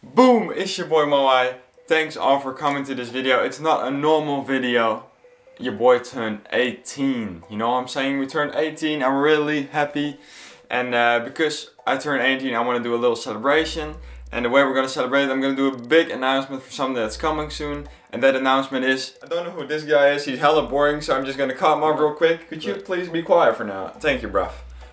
Boom, it's your boy Moai. Thanks all for coming to this video. It's not a normal video. Your boy turned 18. You know what I'm saying? We turned 18. I'm really happy. And uh, because I turned 18, I want to do a little celebration. And the way we're gonna celebrate it, I'm gonna do a big announcement for something that's coming soon. And that announcement is, I don't know who this guy is, he's hella boring, so I'm just gonna cut him off real quick. Could you please be quiet for now? Thank you, bruv.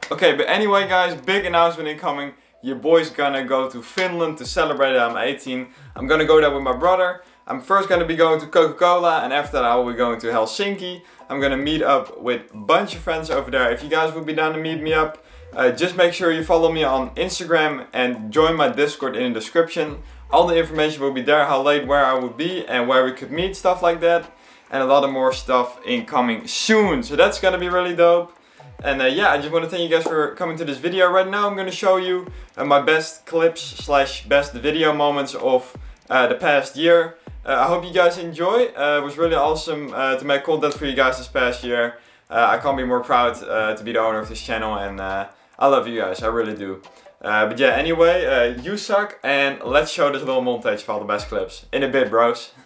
Okay, but anyway guys, big announcement incoming. Your boy's gonna go to Finland to celebrate that I'm 18. I'm gonna go there with my brother. I'm first gonna be going to Kokkola and after that I will be going to Helsinki. I'm gonna meet up with a bunch of friends over there. If you guys would be down to meet me up, uh, just make sure you follow me on Instagram and join my Discord in the description. All the information will be there, how late, where I would be and where we could meet, stuff like that. And a lot of more stuff incoming soon. So that's gonna be really dope. And uh, yeah, I just want to thank you guys for coming to this video. Right now I'm going to show you uh, my best clips slash best video moments of uh, the past year. Uh, I hope you guys enjoy. Uh, it was really awesome uh, to make content for you guys this past year. I can't be more proud to be the owner of this channel and I love you guys, I really do. but yeah, anyway, you suck and let's show this little montage of all the best clips. In a bit, bros.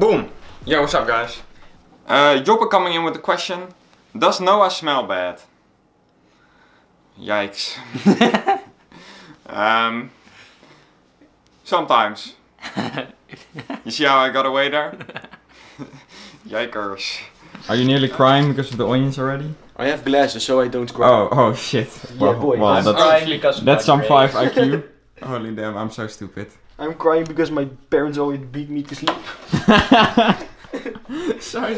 Boom! Yo, what's up guys? Uh, Joppe coming in with the question, does Noah smell bad? Yikes. um, sometimes. you see how I got away there? Yikers. Are you nearly crying because of the onions already? I have glasses so I don't cry. Oh, oh shit. Well, yeah, boy. Well, I'm that's, crying because that's some 5 IQ. Holy damn, I'm so stupid. I'm crying because my parents always beat me to sleep. Sorry.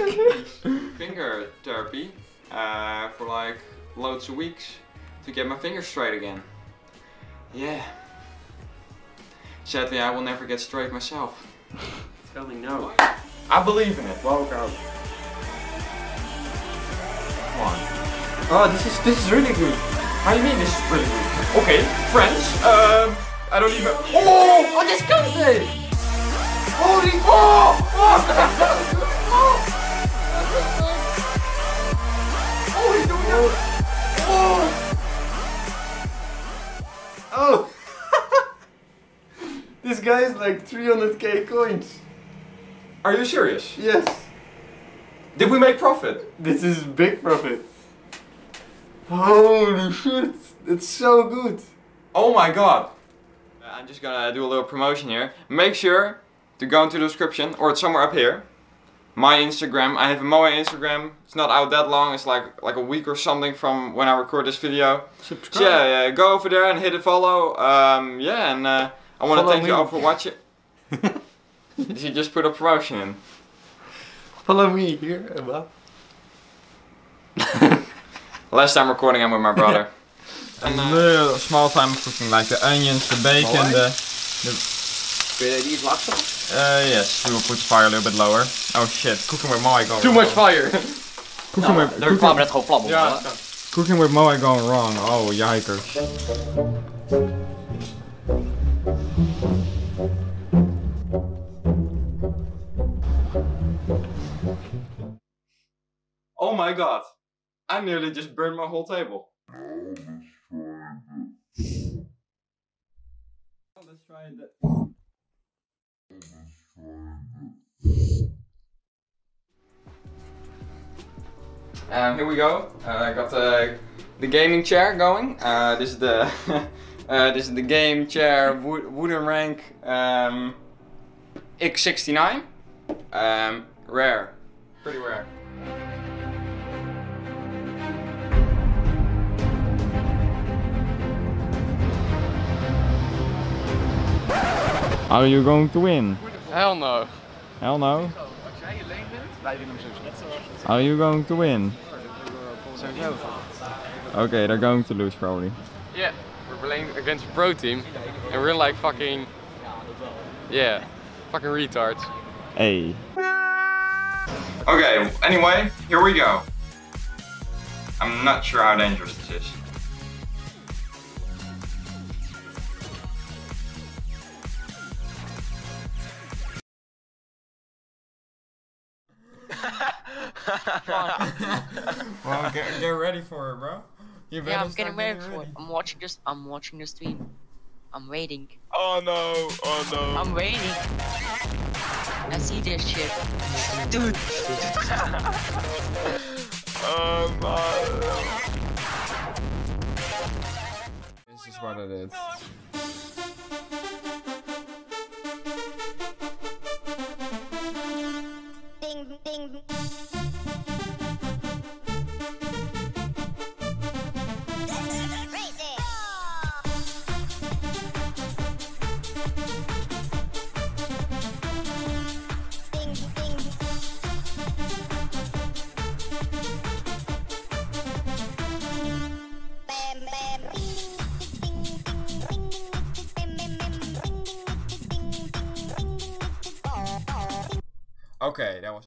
Finger therapy uh, for like loads of weeks to get my fingers straight again. Yeah. Sadly, I will never get straight myself. Tell me no. I believe in it. Walk out. Come on. Oh, this is this is really good. How do you mean this is really good? Okay, friends. Um. I don't even. Oh! What is coming? Holy! Oh! Oh! he's doing that! Oh! Oh! this guy is like 300k coins. Are you serious? Yes. Did we make profit? This is big profit. Holy shit! It's so good. Oh my god. I'm just gonna do a little promotion here. Make sure to go into the description, or it's somewhere up here. My Instagram, I have a Moa Instagram. It's not out that long, it's like like a week or something from when I record this video. Subscribe. So yeah, yeah, go over there and hit a follow. Um, yeah, and uh, I want to thank me. you all for watching. Did you just put a promotion in? Follow me here, Emma. Last time recording, I'm with my brother. And a little small time cooking, like the onions, the bacon, the... the Kun je die iets lakser? Uh, yes, we will put the fire a little bit lower. Oh shit, cooking with Moai going Too much fire! cooking nou, with... Er kwamen net gewoon vlammen ja, Cooking with Moai going wrong. Oh, yikers. Oh my god. I nearly just burned my whole table. Try it. Um, here we go. Uh, I got the the gaming chair going. Uh, this is the uh, this is the game chair wo wooden rank um, X69. Um, rare, pretty rare. Oh, Are you going to win? Hell no. Hell no? Oh, Are you going to win? Okay, they're going to lose probably. Yeah, we're playing against a pro team and we're like fucking, yeah, fucking retards. Hey. Okay, anyway, here we go. I'm not sure how dangerous this is. Well, get, get ready for it, bro. You Yeah, I'm start getting ready for it. I'm watching this. I'm watching the stream. I'm waiting. Oh no, oh no. I'm waiting. I see this shit, dude. Oh um, uh, man. This is what it is. Okay, that was